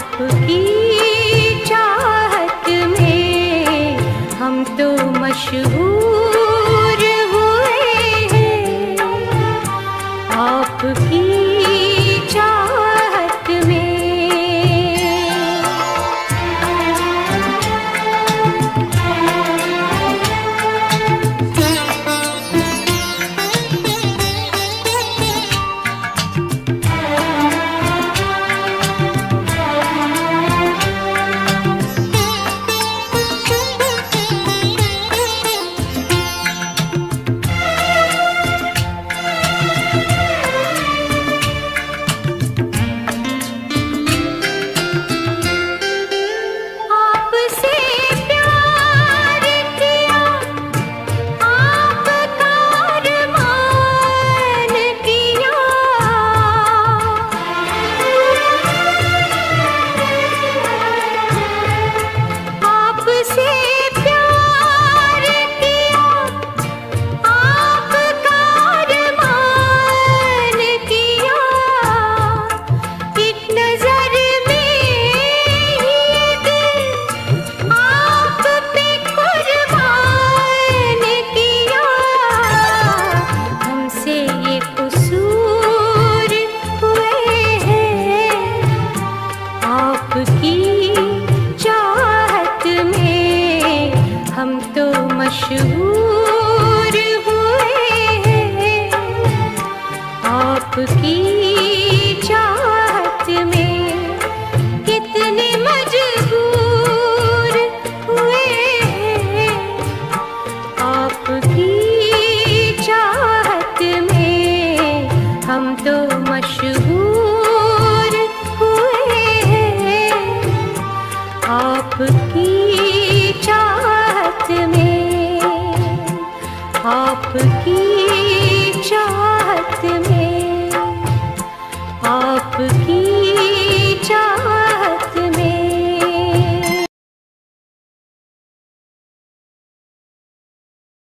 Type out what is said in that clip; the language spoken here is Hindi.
poquito. मशहूर हुए आपकी